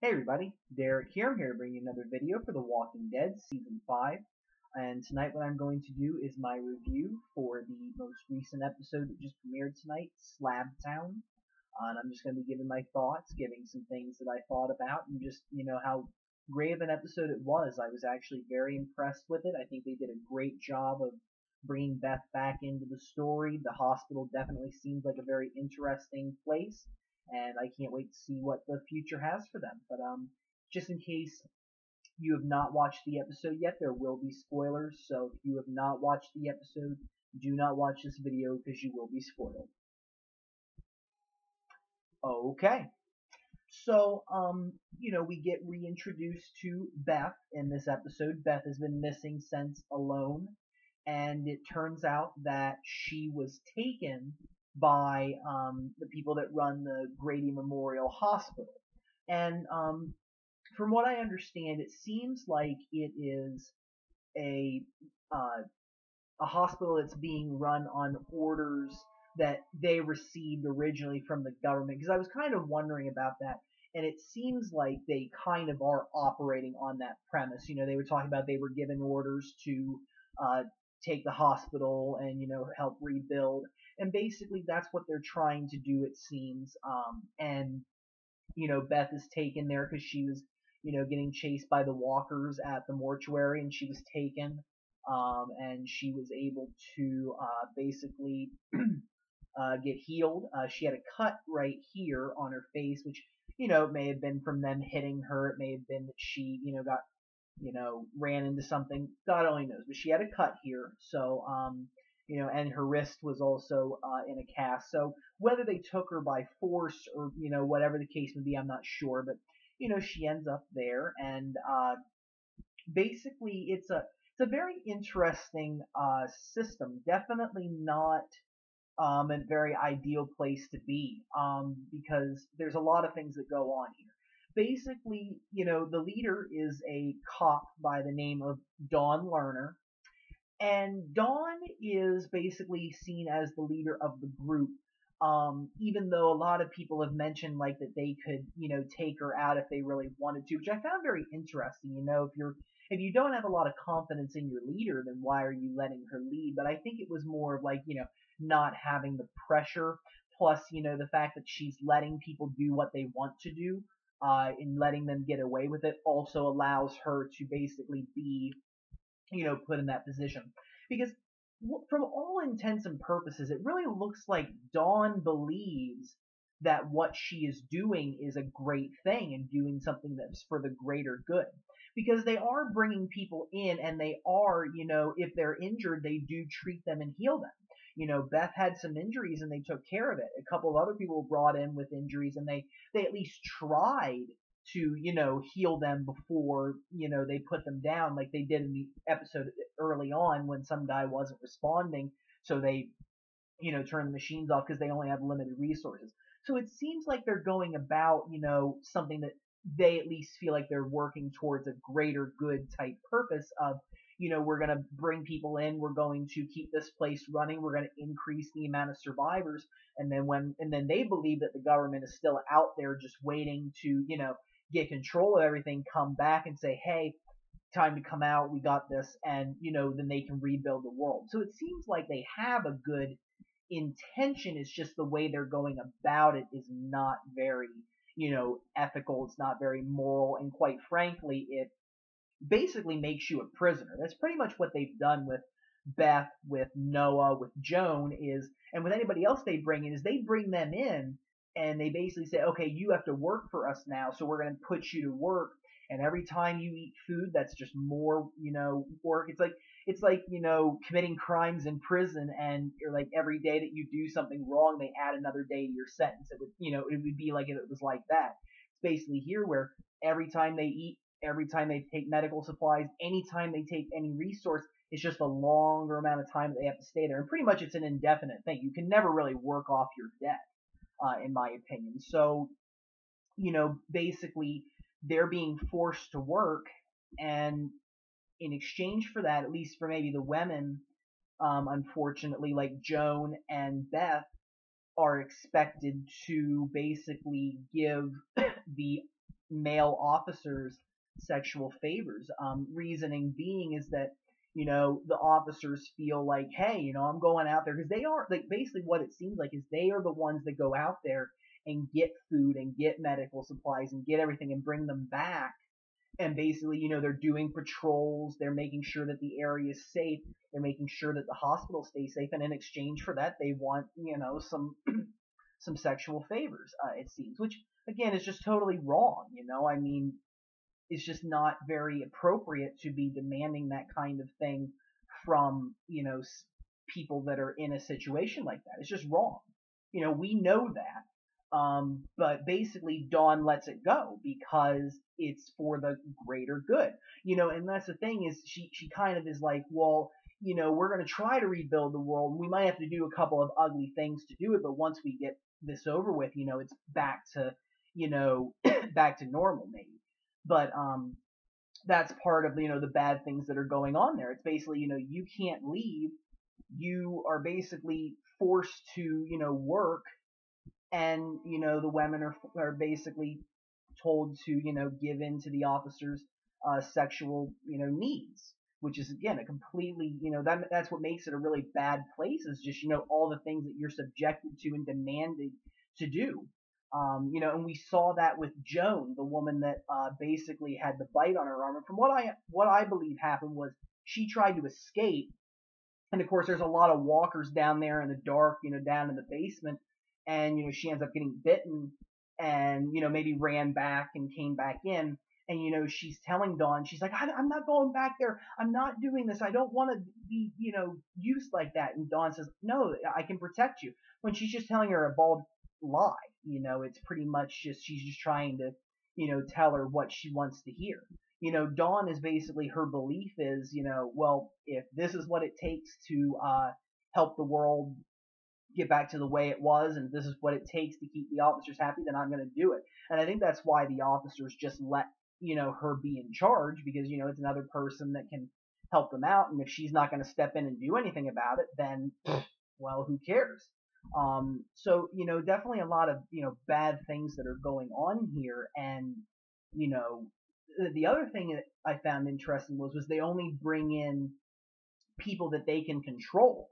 Hey everybody, Derek here. I'm here to bring you another video for The Walking Dead Season 5. And tonight what I'm going to do is my review for the most recent episode that just premiered tonight, Slab Town. Uh, and I'm just going to be giving my thoughts, giving some things that I thought about, and just, you know, how great of an episode it was. I was actually very impressed with it. I think they did a great job of bringing Beth back into the story. The hospital definitely seems like a very interesting place and I can't wait to see what the future has for them. But um, just in case you have not watched the episode yet, there will be spoilers. So if you have not watched the episode, do not watch this video because you will be spoiled. Okay. So, um, you know, we get reintroduced to Beth in this episode. Beth has been missing since Alone, and it turns out that she was taken by um, the people that run the Grady Memorial Hospital. And um, from what I understand, it seems like it is a uh, a hospital that's being run on orders that they received originally from the government. Because I was kind of wondering about that, and it seems like they kind of are operating on that premise. You know, they were talking about they were given orders to uh, take the hospital and you know help rebuild and basically that's what they're trying to do it seems um and you know beth is taken there because she was you know getting chased by the walkers at the mortuary and she was taken um and she was able to uh basically uh get healed uh she had a cut right here on her face which you know may have been from them hitting her it may have been that she you know got you know, ran into something. God only knows. But she had a cut here, so um, you know, and her wrist was also uh, in a cast. So whether they took her by force or you know whatever the case may be, I'm not sure. But you know, she ends up there, and uh, basically it's a it's a very interesting uh, system. Definitely not um, a very ideal place to be um, because there's a lot of things that go on here basically, you know, the leader is a cop by the name of Dawn Lerner. And Dawn is basically seen as the leader of the group. Um, even though a lot of people have mentioned like that they could, you know, take her out if they really wanted to, which I found very interesting. You know, if you're if you don't have a lot of confidence in your leader, then why are you letting her lead? But I think it was more of like, you know, not having the pressure, plus, you know, the fact that she's letting people do what they want to do uh, in letting them get away with it also allows her to basically be, you know, put in that position. Because from all intents and purposes, it really looks like Dawn believes that what she is doing is a great thing and doing something that's for the greater good. Because they are bringing people in and they are, you know, if they're injured, they do treat them and heal them you know, Beth had some injuries and they took care of it. A couple of other people were brought in with injuries and they, they at least tried to, you know, heal them before, you know, they put them down like they did in the episode early on when some guy wasn't responding. So they, you know, turned the machines off because they only have limited resources. So it seems like they're going about, you know, something that they at least feel like they're working towards a greater good type purpose of you know, we're going to bring people in. We're going to keep this place running. We're going to increase the amount of survivors. And then when, and then they believe that the government is still out there just waiting to, you know, get control of everything, come back and say, hey, time to come out. We got this. And, you know, then they can rebuild the world. So it seems like they have a good intention. It's just the way they're going about it is not very, you know, ethical. It's not very moral. And quite frankly, it basically makes you a prisoner. That's pretty much what they've done with Beth, with Noah, with Joan is, and with anybody else they bring in is they bring them in and they basically say, okay, you have to work for us now, so we're going to put you to work. And every time you eat food, that's just more, you know, work. It's like it's like you know committing crimes in prison, and you're like every day that you do something wrong, they add another day to your sentence. It would, you know, it would be like if it was like that. It's basically here where every time they eat every time they take medical supplies, anytime they take any resource, it's just a longer amount of time that they have to stay there. And pretty much it's an indefinite thing. You can never really work off your debt, uh, in my opinion. So, you know, basically they're being forced to work and in exchange for that, at least for maybe the women, um, unfortunately, like Joan and Beth, are expected to basically give the male officers sexual favors. Um, reasoning being is that you know the officers feel like, hey, you know, I'm going out there because they are like basically what it seems like is they are the ones that go out there and get food and get medical supplies and get everything and bring them back. And basically, you know, they're doing patrols, they're making sure that the area is safe, they're making sure that the hospital stays safe, and in exchange for that, they want, you know, some some sexual favors, uh, it seems, which again is just totally wrong. You know, I mean, it's just not very appropriate to be demanding that kind of thing from, you know, people that are in a situation like that. It's just wrong. You know, we know that. Um, but basically Dawn lets it go because it's for the greater good. You know, and that's the thing is she, she kind of is like, well, you know, we're going to try to rebuild the world. We might have to do a couple of ugly things to do it, but once we get this over with, you know, it's back to, you know, back to normal maybe. But um, that's part of you know the bad things that are going on there. It's basically you know you can't leave. You are basically forced to you know work, and you know the women are are basically told to you know give in to the officers' uh, sexual you know needs, which is again a completely you know that that's what makes it a really bad place is just you know all the things that you're subjected to and demanded to do. Um, you know, and we saw that with Joan, the woman that uh, basically had the bite on her arm. And from what I what I believe happened was she tried to escape, and of course there's a lot of walkers down there in the dark, you know, down in the basement, and you know she ends up getting bitten, and you know maybe ran back and came back in. And you know she's telling Dawn, she's like, I'm not going back there. I'm not doing this. I don't want to be, you know, used like that. And Dawn says, No, I can protect you. When she's just telling her a bald lie. You know, it's pretty much just she's just trying to, you know, tell her what she wants to hear. You know, Dawn is basically her belief is, you know, well, if this is what it takes to uh, help the world get back to the way it was, and this is what it takes to keep the officers happy, then I'm going to do it. And I think that's why the officers just let, you know, her be in charge because, you know, it's another person that can help them out. And if she's not going to step in and do anything about it, then, well, who cares? Um, so you know, definitely a lot of you know bad things that are going on here, and you know, the other thing that I found interesting was was they only bring in people that they can control.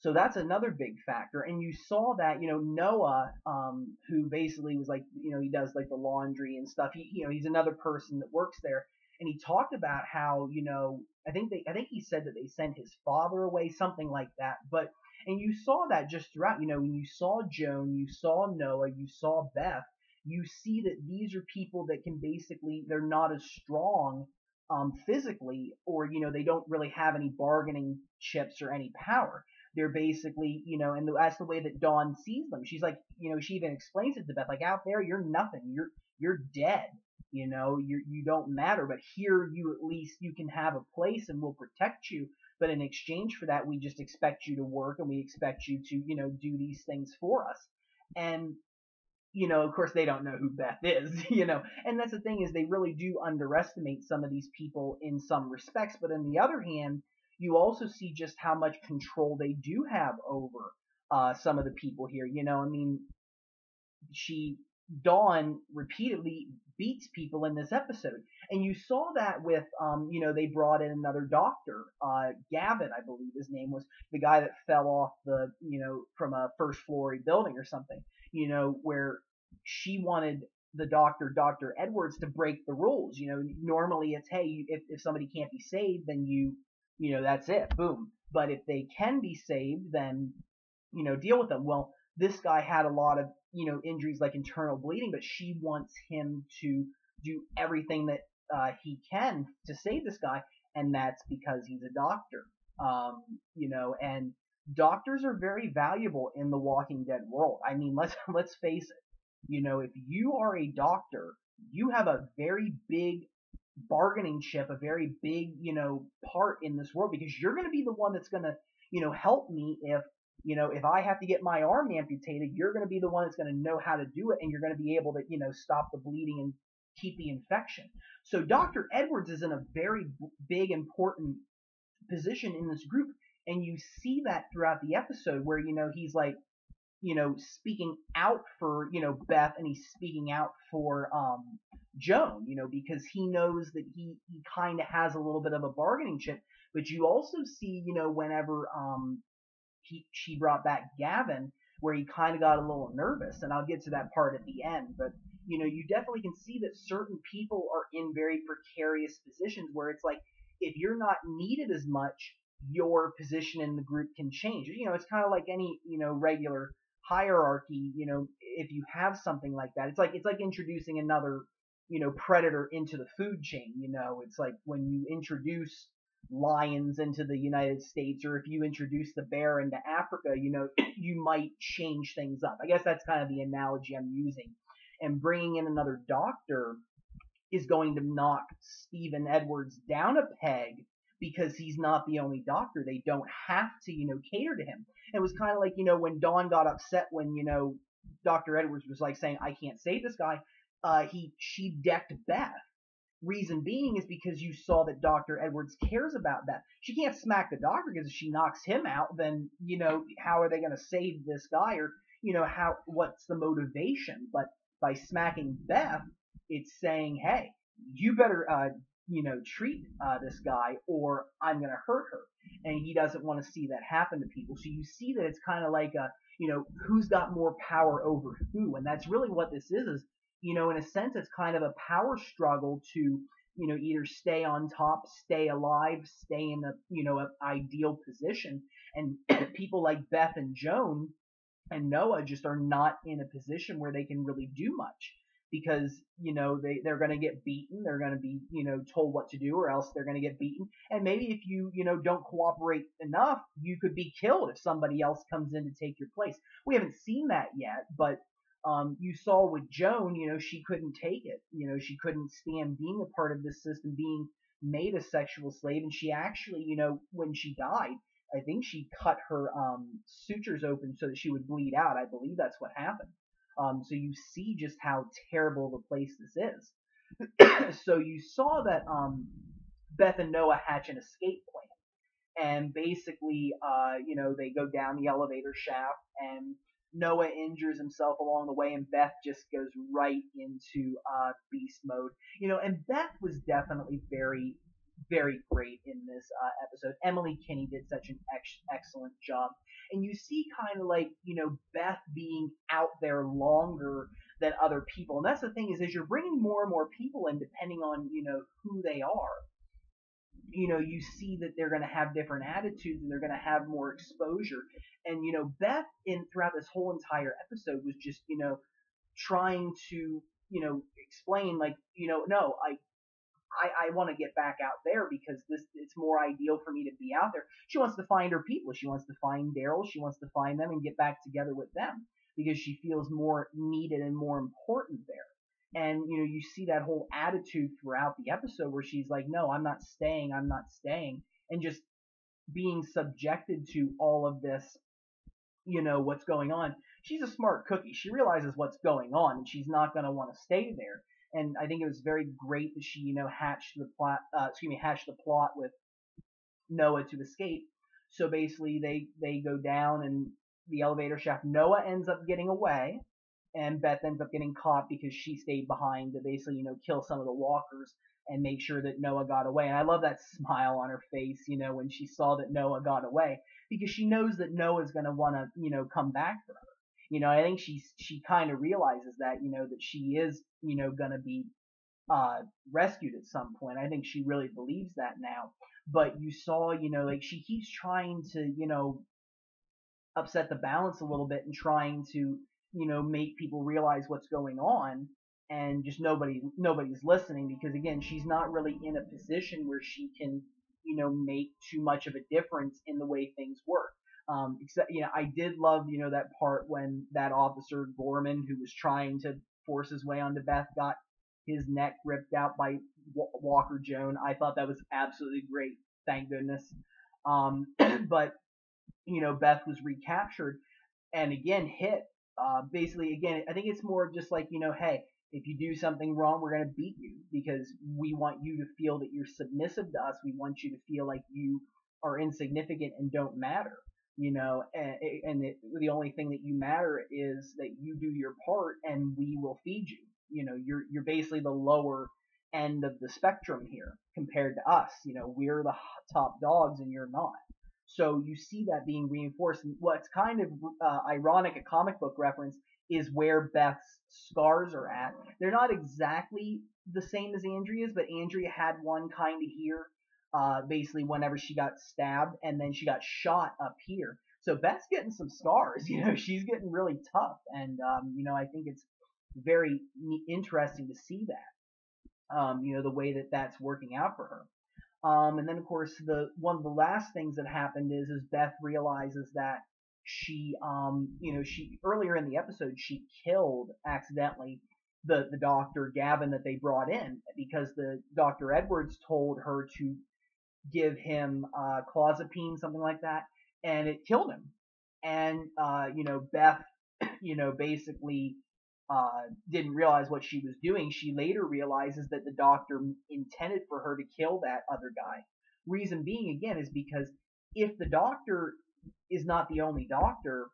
So that's another big factor. And you saw that, you know, Noah, um, who basically was like, you know, he does like the laundry and stuff. He, you know, he's another person that works there. And he talked about how, you know, I think they, I think he said that they sent his father away, something like that. But and you saw that just throughout, you know, when you saw Joan, you saw Noah, you saw Beth, you see that these are people that can basically, they're not as strong um, physically, or, you know, they don't really have any bargaining chips or any power. They're basically, you know, and that's the way that Dawn sees them. She's like, you know, she even explains it to Beth, like, out there, you're nothing. You're, you're dead. You know, you you don't matter, but here you at least you can have a place and we'll protect you but in exchange for that, we just expect you to work and we expect you to, you know, do these things for us. And, you know, of course they don't know who Beth is, you know, and that's the thing is they really do underestimate some of these people in some respects. But on the other hand, you also see just how much control they do have over uh, some of the people here. You know, I mean, she Dawn repeatedly beats people in this episode. And you saw that with, um, you know, they brought in another doctor, uh, Gavin, I believe his name was, the guy that fell off the, you know, from a first floor building or something, you know, where she wanted the doctor, Dr. Edwards, to break the rules. You know, normally it's, hey, if, if somebody can't be saved, then you, you know, that's it, boom. But if they can be saved, then, you know, deal with them. Well, this guy had a lot of you know injuries like internal bleeding, but she wants him to do everything that uh, he can to save this guy, and that's because he's a doctor. Um, you know, and doctors are very valuable in the Walking Dead world. I mean, let's let's face it. You know, if you are a doctor, you have a very big bargaining chip, a very big, you know, part in this world because you're going to be the one that's going to, you know, help me if you know, if I have to get my arm amputated, you're going to be the one that's going to know how to do it and you're going to be able to, you know, stop the bleeding and keep the infection. So Dr. Edwards is in a very big, important position in this group. And you see that throughout the episode where, you know, he's like, you know, speaking out for, you know, Beth and he's speaking out for, um, Joan, you know, because he knows that he, he kind of has a little bit of a bargaining chip. But you also see, you know, whenever um he she brought back Gavin, where he kind of got a little nervous, and I'll get to that part at the end. But you know, you definitely can see that certain people are in very precarious positions where it's like if you're not needed as much, your position in the group can change. You know, it's kind of like any you know regular hierarchy. You know, if you have something like that, it's like it's like introducing another you know predator into the food chain. You know, it's like when you introduce lions into the United States, or if you introduce the bear into Africa, you know, you might change things up. I guess that's kind of the analogy I'm using. And bringing in another doctor is going to knock Stephen Edwards down a peg because he's not the only doctor. They don't have to, you know, cater to him. It was kind of like, you know, when Dawn got upset when, you know, Dr. Edwards was like saying, I can't save this guy. Uh, he, she decked Beth Reason being is because you saw that Dr. Edwards cares about that. She can't smack the doctor because if she knocks him out, then, you know, how are they going to save this guy or, you know, how, what's the motivation? But by smacking Beth, it's saying, hey, you better, uh, you know, treat uh, this guy or I'm going to hurt her. And he doesn't want to see that happen to people. So you see that it's kind of like a, you know, who's got more power over who. And that's really what this is, is you know, in a sense, it's kind of a power struggle to, you know, either stay on top, stay alive, stay in a, you know, an ideal position. And people like Beth and Joan and Noah just are not in a position where they can really do much because you know they they're going to get beaten they're going to be you know told what to do or else they're going to get beaten and maybe if you you know don't cooperate enough you could be killed if somebody else comes in to take your place we haven't seen that yet but um, you saw with Joan, you know, she couldn't take it. You know, she couldn't stand being a part of this system, being made a sexual slave, and she actually, you know, when she died, I think she cut her um, sutures open so that she would bleed out. I believe that's what happened. Um, so you see just how terrible the place this is. so you saw that um, Beth and Noah hatch an escape plan, and basically, uh, you know, they go down the elevator shaft and Noah injures himself along the way, and Beth just goes right into uh, beast mode. You know, and Beth was definitely very, very great in this uh, episode. Emily Kinney did such an ex- excellent job, and you see kind of like you know Beth being out there longer than other people, and that's the thing is as you're bringing more and more people in, depending on you know who they are you know, you see that they're going to have different attitudes and they're going to have more exposure. And, you know, Beth in throughout this whole entire episode was just, you know, trying to, you know, explain like, you know, no, I, I, I want to get back out there because this it's more ideal for me to be out there. She wants to find her people. She wants to find Daryl. She wants to find them and get back together with them because she feels more needed and more important there. And, you know, you see that whole attitude throughout the episode where she's like, no, I'm not staying, I'm not staying. And just being subjected to all of this, you know, what's going on. She's a smart cookie. She realizes what's going on and she's not going to want to stay there. And I think it was very great that she, you know, hatched the plot, uh, excuse me, hatched the plot with Noah to escape. So basically they, they go down and the elevator shaft. Noah ends up getting away and Beth ends up getting caught because she stayed behind to basically, you know, kill some of the walkers and make sure that Noah got away. And I love that smile on her face, you know, when she saw that Noah got away because she knows that Noah's going to want to, you know, come back for her. You know, I think she she kind of realizes that, you know, that she is, you know, going to be uh rescued at some point. I think she really believes that now. But you saw, you know, like she keeps trying to, you know, upset the balance a little bit and trying to you know, make people realize what's going on and just nobody nobody's listening because again, she's not really in a position where she can, you know, make too much of a difference in the way things work. Um, except, you know, I did love, you know, that part when that officer Gorman, who was trying to force his way onto Beth, got his neck ripped out by Walker Joan. I thought that was absolutely great. Thank goodness. Um, but you know, Beth was recaptured and again hit uh, basically, again, I think it's more just like, you know, hey, if you do something wrong, we're going to beat you because we want you to feel that you're submissive to us. We want you to feel like you are insignificant and don't matter, you know, and, and it, the only thing that you matter is that you do your part and we will feed you. you know, you're you're basically the lower end of the spectrum here compared to us. You know, we're the top dogs and you're not. So you see that being reinforced. And what's kind of uh, ironic, a comic book reference, is where Beth's scars are at. They're not exactly the same as Andrea's, but Andrea had one kind of here, uh, basically whenever she got stabbed, and then she got shot up here. So Beth's getting some scars. You know, she's getting really tough, and um, you know, I think it's very interesting to see that. Um, you know, the way that that's working out for her. Um, and then of course the one of the last things that happened is is Beth realizes that she um you know she earlier in the episode she killed accidentally the the doctor Gavin that they brought in because the Dr. Edwards told her to give him uh clozapine something like that and it killed him and uh you know Beth you know basically uh, didn't realize what she was doing, she later realizes that the doctor intended for her to kill that other guy. Reason being, again, is because if the doctor is not the only doctor,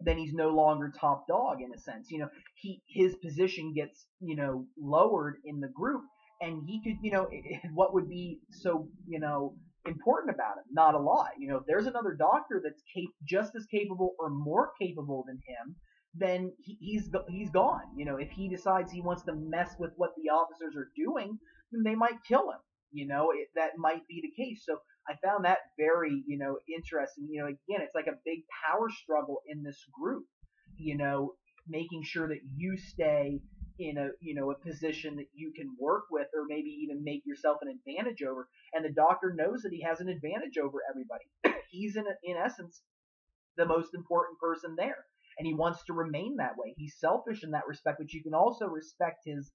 then he's no longer top dog in a sense. You know, he his position gets you know lowered in the group, and he could you know what would be so you know important about him? Not a lot. You know, if there's another doctor that's cap- just as capable or more capable than him, then he, he's he's gone. You know, if he decides he wants to mess with what the officers are doing, then they might kill him. You know, it, that might be the case. So I found that very you know interesting. You know, again, it's like a big power struggle in this group. You know, making sure that you stay in a you know a position that you can work with or maybe even make yourself an advantage over and the doctor knows that he has an advantage over everybody he's in in essence the most important person there and he wants to remain that way. He's selfish in that respect, but you can also respect his,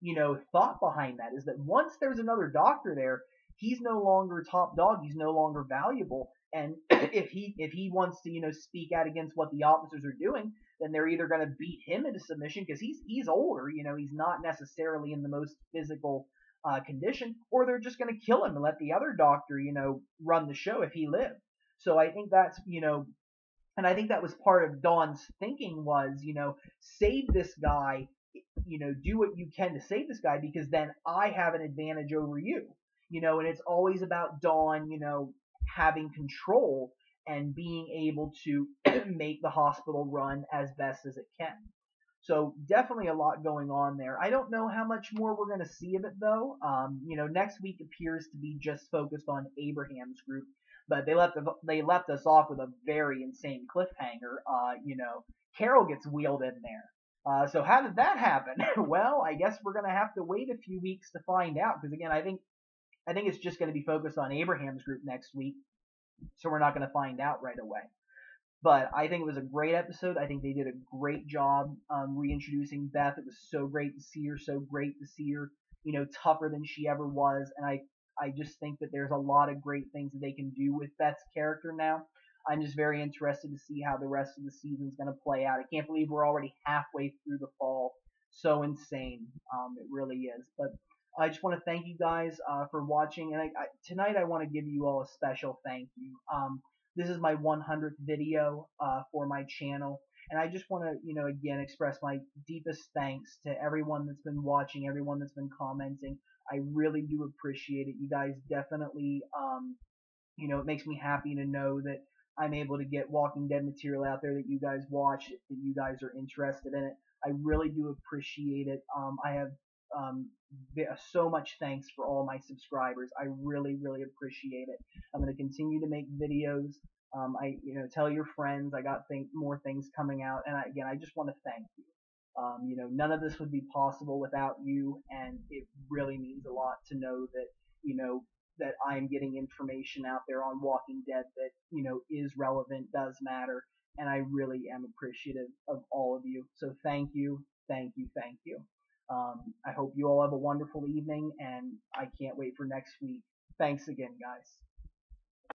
you know, thought behind that is that once there's another doctor there, he's no longer top dog. He's no longer valuable. And if he if he wants to, you know, speak out against what the officers are doing, then they're either going to beat him into submission because he's he's older, you know, he's not necessarily in the most physical uh, condition, or they're just going to kill him and let the other doctor, you know, run the show if he lived. So I think that's you know and I think that was part of Dawn's thinking was, you know, save this guy, you know, do what you can to save this guy because then I have an advantage over you. You know, and it's always about Dawn, you know, having control and being able to make the hospital run as best as it can. So definitely a lot going on there. I don't know how much more we're going to see of it though. Um, you know, next week appears to be just focused on Abraham's group but they left they left us off with a very insane cliffhanger. Uh, you know, Carol gets wheeled in there. Uh, so how did that happen? well, I guess we're gonna have to wait a few weeks to find out because again, I think I think it's just gonna be focused on Abraham's group next week, so we're not gonna find out right away. But I think it was a great episode. I think they did a great job um, reintroducing Beth. It was so great to see her, so great to see her, you know, tougher than she ever was. And I I just think that there's a lot of great things that they can do with Beth's character now. I'm just very interested to see how the rest of the season is going to play out. I can't believe we're already halfway through the fall. So insane. Um, it really is. But I just want to thank you guys uh, for watching. And I, I, tonight I want to give you all a special thank you. Um, this is my 100th video uh, for my channel. And I just want to, you know, again express my deepest thanks to everyone that's been watching, everyone that's been commenting. I really do appreciate it. You guys definitely, um, you know, it makes me happy to know that I'm able to get Walking Dead material out there that you guys watch, that you guys are interested in it. I really do appreciate it. Um, I have um, so much thanks for all my subscribers. I really, really appreciate it. I'm going to continue to make videos. Um, I, you know, tell your friends. I got think, more things coming out, and I, again, I just want to thank you. Um, you know, none of this would be possible without you, and it really means a lot to know that, you know, that I'm getting information out there on Walking Dead that, you know, is relevant, does matter, and I really am appreciative of all of you. So thank you, thank you, thank you. Um, I hope you all have a wonderful evening, and I can't wait for next week. Thanks again, guys.